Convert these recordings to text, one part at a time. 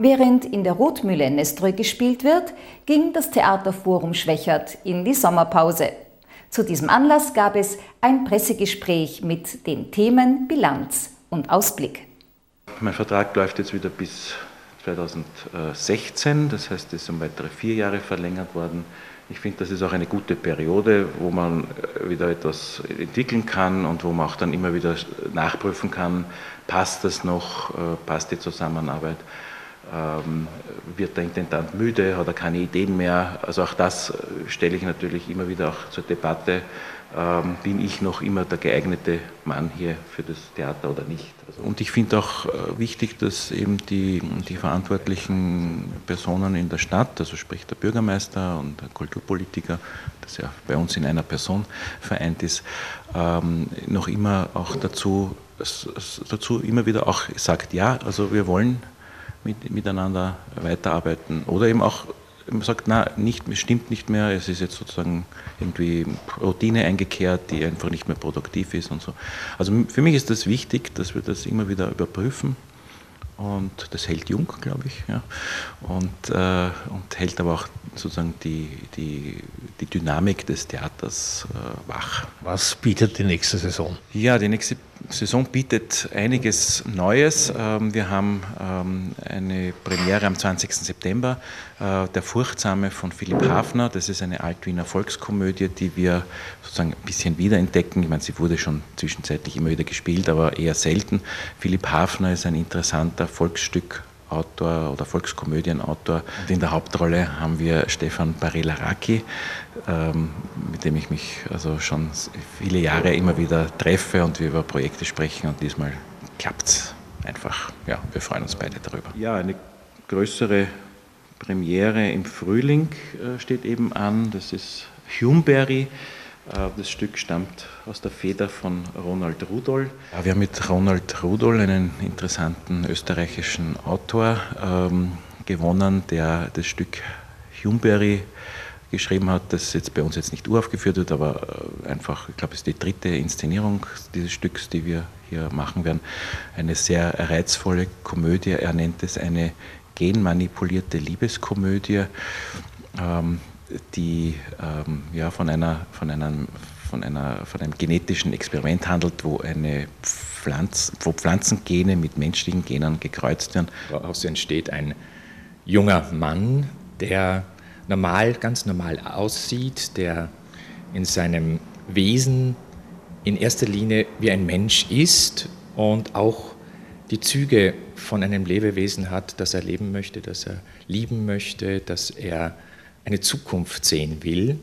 Während in der Rotmühle Nestreu gespielt wird, ging das Theaterforum Schwächert in die Sommerpause. Zu diesem Anlass gab es ein Pressegespräch mit den Themen Bilanz und Ausblick. Mein Vertrag läuft jetzt wieder bis 2016, das heißt, es ist um weitere vier Jahre verlängert worden. Ich finde, das ist auch eine gute Periode, wo man wieder etwas entwickeln kann und wo man auch dann immer wieder nachprüfen kann, passt das noch, äh, passt die Zusammenarbeit wird der Intendant müde, hat er keine Ideen mehr. Also auch das äh, stelle ich natürlich immer wieder auch zur Debatte. Ähm, bin ich noch immer der geeignete Mann hier für das Theater oder nicht? Also und ich finde auch äh, wichtig, dass eben die, die verantwortlichen Personen in der Stadt, also sprich der Bürgermeister und der Kulturpolitiker, das ja bei uns in einer Person vereint ist, ähm, noch immer auch dazu, dazu immer wieder auch sagt, ja, also wir wollen mit, miteinander weiterarbeiten. Oder eben auch man sagt, na, nicht, es stimmt nicht mehr, es ist jetzt sozusagen irgendwie Routine eingekehrt, die einfach nicht mehr produktiv ist und so. Also für mich ist das wichtig, dass wir das immer wieder überprüfen und das hält jung, glaube ich, ja. und, äh, und hält aber auch sozusagen die, die, die Dynamik des Theaters äh, wach. Was bietet die nächste Saison? Ja, die nächste Saison bietet einiges Neues. Ähm, wir haben ähm, eine Premiere am 20. September, äh, Der Furchtsame von Philipp Hafner. Das ist eine Altwiener Volkskomödie, die wir sozusagen ein bisschen wiederentdecken. Ich meine, sie wurde schon zwischenzeitlich immer wieder gespielt, aber eher selten. Philipp Hafner ist ein interessanter Volksstück Autor oder Volkskomödienautor. Und in der Hauptrolle haben wir Stefan Barilla-Raki, ähm, mit dem ich mich also schon viele Jahre immer wieder treffe und wir über Projekte sprechen und diesmal klappt es einfach. Ja, wir freuen uns beide darüber. Ja, eine größere Premiere im Frühling äh, steht eben an. Das ist Humeberry das Stück stammt aus der Feder von Ronald Rudol. Wir haben mit Ronald Rudol einen interessanten österreichischen Autor ähm, gewonnen, der das Stück Humeberry geschrieben hat, das jetzt bei uns jetzt nicht uraufgeführt wird, aber äh, einfach, ich glaube, es ist die dritte Inszenierung dieses Stücks, die wir hier machen werden. Eine sehr reizvolle Komödie. Er nennt es eine genmanipulierte Liebeskomödie. Ähm, die ähm, ja, von, einer, von, einem, von, einer, von einem genetischen Experiment handelt, wo, eine Pflanz, wo Pflanzengene mit menschlichen Genen gekreuzt werden. Daraus entsteht ein junger Mann, der normal, ganz normal aussieht, der in seinem Wesen in erster Linie wie ein Mensch ist und auch die Züge von einem Lebewesen hat, das er leben möchte, das er lieben möchte, dass er eine Zukunft sehen will,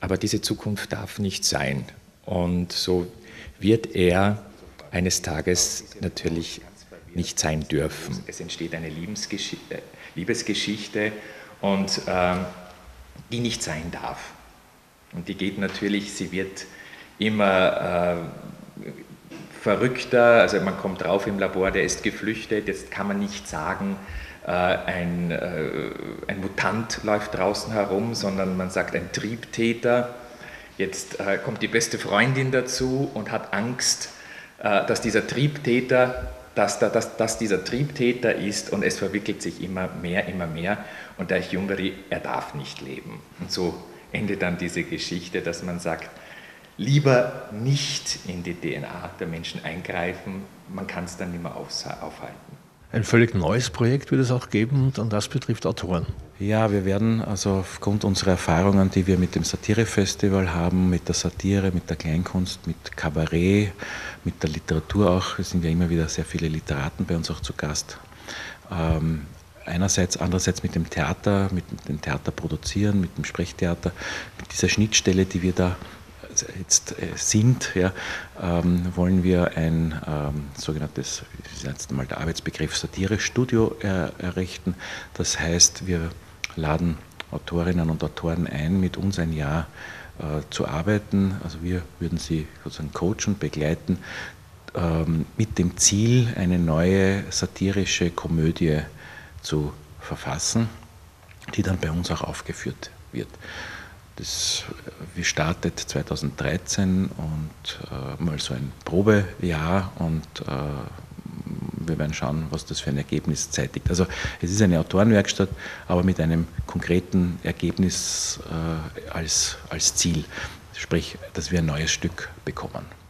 aber diese Zukunft darf nicht sein. Und so wird er eines Tages natürlich nicht sein dürfen. Es entsteht eine äh, Liebesgeschichte und äh, die nicht sein darf. Und die geht natürlich, sie wird immer äh, verrückter, also man kommt drauf im Labor, der ist geflüchtet, jetzt kann man nicht sagen, ein, äh, ein Mutant läuft draußen herum, sondern man sagt ein Triebtäter. Jetzt äh, kommt die beste Freundin dazu und hat Angst, dass dieser Triebtäter, dass, da, dass, dass dieser Triebtäter ist und es verwickelt sich immer mehr, immer mehr und der Jungeri, er darf nicht leben. Und so endet dann diese Geschichte, dass man sagt, lieber nicht in die DNA der Menschen eingreifen, man kann es dann nicht mehr aufhalten. Ein völlig neues Projekt wird es auch geben und das betrifft Autoren. Ja, wir werden also aufgrund unserer Erfahrungen, die wir mit dem Satirefestival haben, mit der Satire, mit der Kleinkunst, mit Kabarett, mit der Literatur auch, es sind ja immer wieder sehr viele Literaten bei uns auch zu Gast. Ähm, einerseits, andererseits mit dem Theater, mit dem Theater produzieren, mit dem Sprechtheater, mit dieser Schnittstelle, die wir da jetzt äh, sind, ja, ähm, wollen wir ein ähm, sogenanntes, das ist jetzt mal der Arbeitsbegriff Satire-Studio er, errichten. Das heißt, wir laden Autorinnen und Autoren ein, mit uns ein Jahr äh, zu arbeiten. Also wir würden sie sozusagen coachen, begleiten, ähm, mit dem Ziel, eine neue satirische Komödie zu verfassen, die dann bei uns auch aufgeführt wird. Das wie startet 2013 und äh, mal so ein Probejahr und äh, wir werden schauen, was das für ein Ergebnis zeitigt. Also es ist eine Autorenwerkstatt, aber mit einem konkreten Ergebnis äh, als, als Ziel, sprich, dass wir ein neues Stück bekommen.